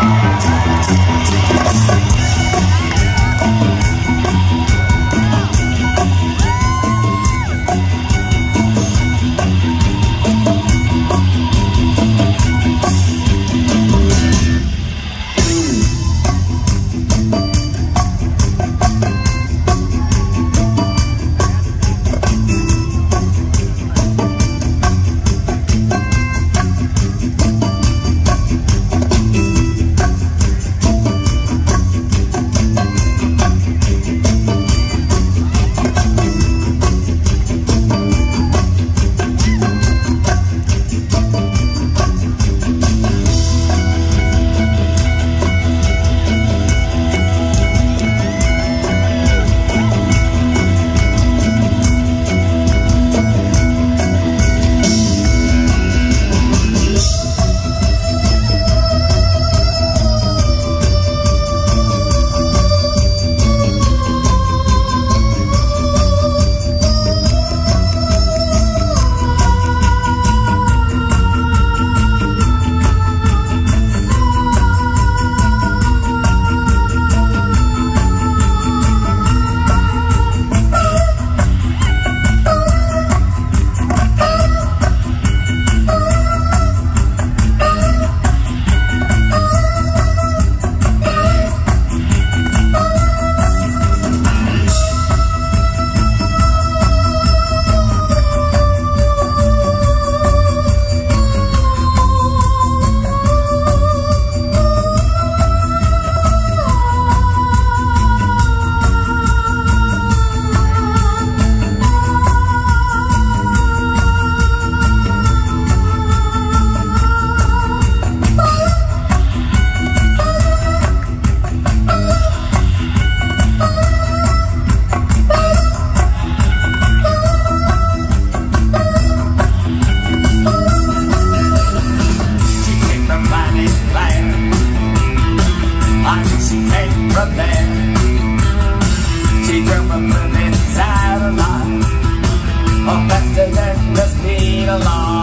Música along.